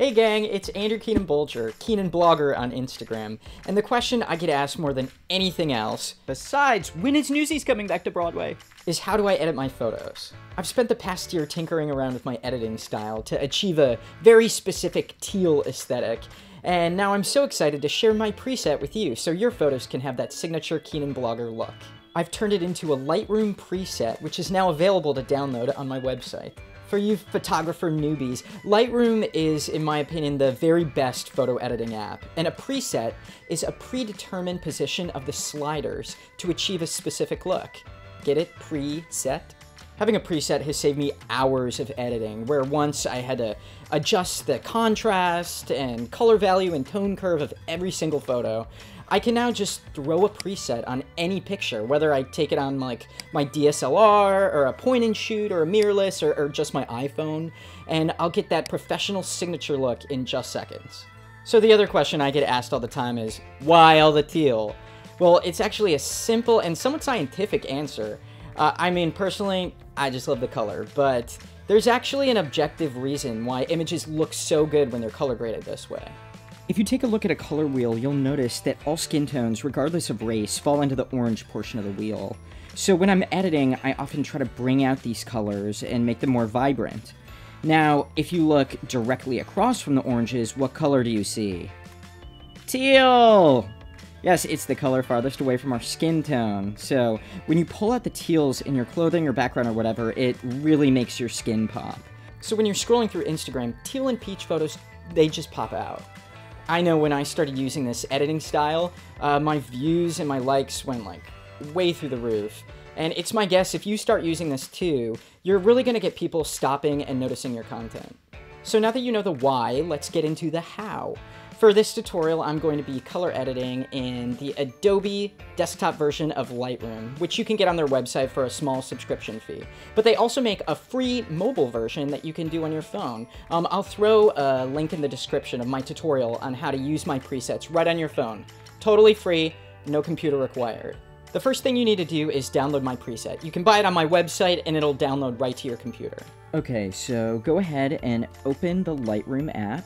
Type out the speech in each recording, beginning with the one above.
Hey gang, it's Andrew Keenan Bolger, Keenan Blogger on Instagram, and the question I get asked more than anything else, Besides, when is Newsies coming back to Broadway? is how do I edit my photos? I've spent the past year tinkering around with my editing style to achieve a very specific teal aesthetic, and now I'm so excited to share my preset with you so your photos can have that signature Keenan Blogger look. I've turned it into a Lightroom preset, which is now available to download on my website. For you photographer newbies, Lightroom is, in my opinion, the very best photo editing app, and a preset is a predetermined position of the sliders to achieve a specific look. Get it? Preset? Having a preset has saved me hours of editing, where once I had to adjust the contrast and color value and tone curve of every single photo. I can now just throw a preset on any picture, whether I take it on like my DSLR or a point and shoot or a mirrorless or, or just my iPhone, and I'll get that professional signature look in just seconds. So the other question I get asked all the time is, why all the teal? Well, it's actually a simple and somewhat scientific answer. Uh, I mean, personally, I just love the color, but there's actually an objective reason why images look so good when they're color graded this way. If you take a look at a color wheel, you'll notice that all skin tones, regardless of race, fall into the orange portion of the wheel. So when I'm editing, I often try to bring out these colors and make them more vibrant. Now, if you look directly across from the oranges, what color do you see? Teal! Yes, it's the color farthest away from our skin tone. So when you pull out the teals in your clothing or background or whatever, it really makes your skin pop. So when you're scrolling through Instagram, teal and peach photos, they just pop out. I know when I started using this editing style, uh, my views and my likes went like way through the roof. And it's my guess if you start using this too, you're really gonna get people stopping and noticing your content. So now that you know the why, let's get into the how. For this tutorial, I'm going to be color editing in the Adobe desktop version of Lightroom, which you can get on their website for a small subscription fee. But they also make a free mobile version that you can do on your phone. Um, I'll throw a link in the description of my tutorial on how to use my presets right on your phone. Totally free, no computer required. The first thing you need to do is download my preset. You can buy it on my website and it'll download right to your computer. Okay, so go ahead and open the Lightroom app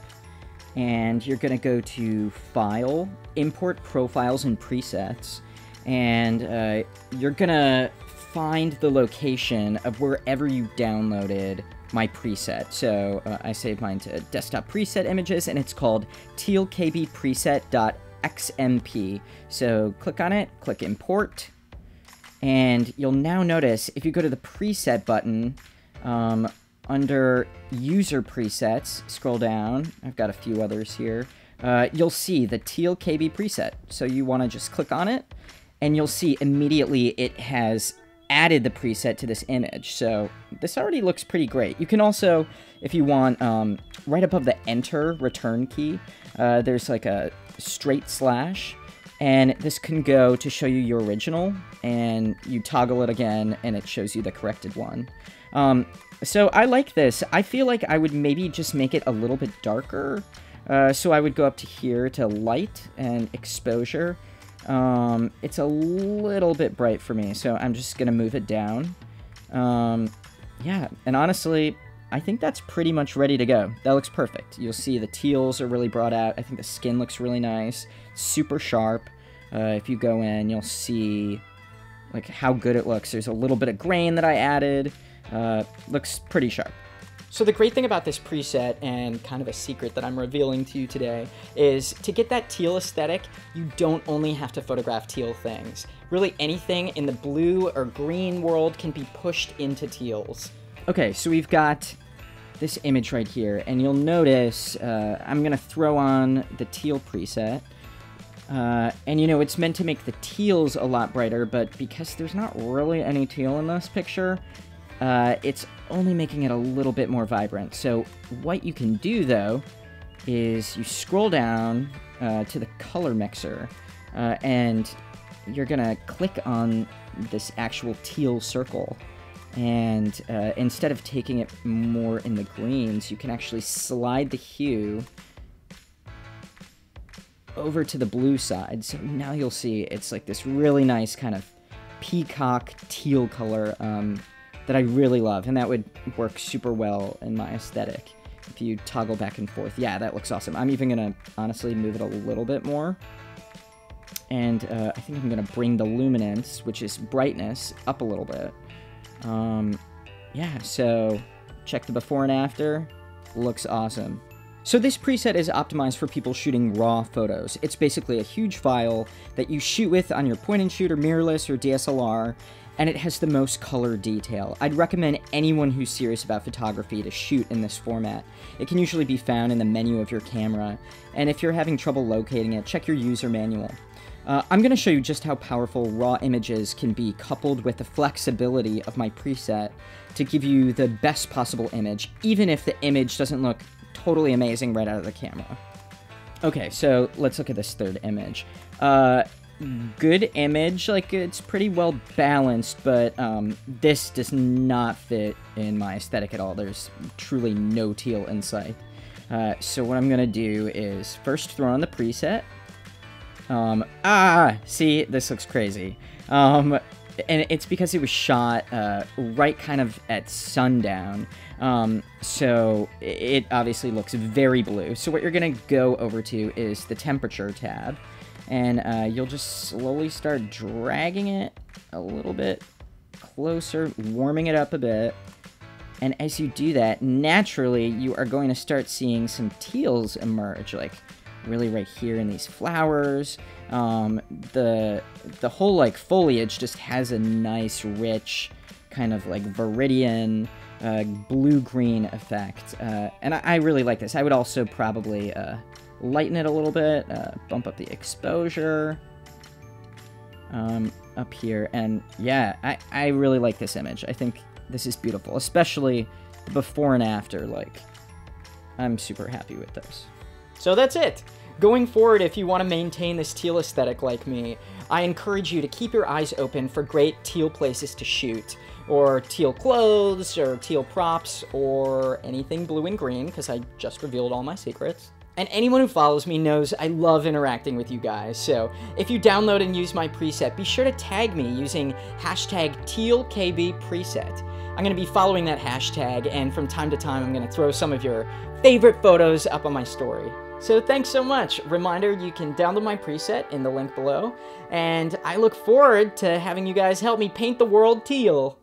and you're going to go to File, Import Profiles and Presets, and uh, you're going to find the location of wherever you downloaded my preset. So uh, I saved mine to desktop preset images, and it's called tealkbpreset.xmp. So click on it, click Import, and you'll now notice if you go to the preset button, um, under user presets, scroll down, I've got a few others here, uh, you'll see the teal KB preset. So you want to just click on it, and you'll see immediately it has added the preset to this image. So this already looks pretty great. You can also, if you want, um, right above the enter return key, uh, there's like a straight slash, and this can go to show you your original, and you toggle it again, and it shows you the corrected one. Um, so I like this. I feel like I would maybe just make it a little bit darker. Uh, so I would go up to here to light and exposure. Um, it's a little bit bright for me, so I'm just going to move it down. Um, yeah, and honestly, I think that's pretty much ready to go. That looks perfect. You'll see the teals are really brought out. I think the skin looks really nice, super sharp. Uh, if you go in, you'll see like how good it looks. There's a little bit of grain that I added. Uh, looks pretty sharp. So the great thing about this preset, and kind of a secret that I'm revealing to you today, is to get that teal aesthetic, you don't only have to photograph teal things. Really anything in the blue or green world can be pushed into teals. Okay, so we've got this image right here, and you'll notice uh, I'm going to throw on the teal preset. Uh, and you know, it's meant to make the teals a lot brighter, but because there's not really any teal in this picture, uh, it's only making it a little bit more vibrant. So what you can do, though, is you scroll down uh, to the color mixer, uh, and you're to click on this actual teal circle. And uh, instead of taking it more in the greens, you can actually slide the hue over to the blue side. So now you'll see it's like this really nice kind of peacock teal color um, that I really love, and that would work super well in my aesthetic. if you toggle back and forth. Yeah, that looks awesome. I'm even going to honestly move it a little bit more. And uh, I think I'm going to bring the luminance, which is brightness, up a little bit. Um, yeah, so check the before and after. Looks awesome. So this preset is optimized for people shooting raw photos. It's basically a huge file that you shoot with on your point and shoot or mirrorless or DSLR, and it has the most color detail. I'd recommend anyone who's serious about photography to shoot in this format. It can usually be found in the menu of your camera, and if you're having trouble locating it, check your user manual. Uh, I'm going to show you just how powerful raw images can be coupled with the flexibility of my preset to give you the best possible image, even if the image doesn't look totally amazing right out of the camera. Okay, so let's look at this third image. Uh, good image, like it's pretty well balanced, but um, this does not fit in my aesthetic at all. There's truly no teal in sight. Uh, so what I'm gonna do is first throw on the preset, um, ah, see, this looks crazy. Um, and it's because it was shot uh, right kind of at sundown. Um, so it obviously looks very blue. So what you're going to go over to is the temperature tab. And uh, you'll just slowly start dragging it a little bit closer, warming it up a bit. And as you do that, naturally, you are going to start seeing some teals emerge, like really right here in these flowers. Um, the the whole like foliage just has a nice, rich kind of like viridian uh, blue-green effect, uh, and I, I, really like this. I would also probably uh, lighten it a little bit, uh, bump up the exposure um, up here, and yeah, I, I really like this image. I think this is beautiful, especially the before and after. Like, I'm super happy with this. So that's it. Going forward, if you want to maintain this teal aesthetic like me, I encourage you to keep your eyes open for great teal places to shoot, or teal clothes, or teal props, or anything blue and green, because I just revealed all my secrets. And anyone who follows me knows I love interacting with you guys, so if you download and use my preset, be sure to tag me using hashtag TealKBPreset. I'm going to be following that hashtag, and from time to time I'm going to throw some of your favorite photos up on my story. So thanks so much. Reminder, you can download my preset in the link below, and I look forward to having you guys help me paint the world teal.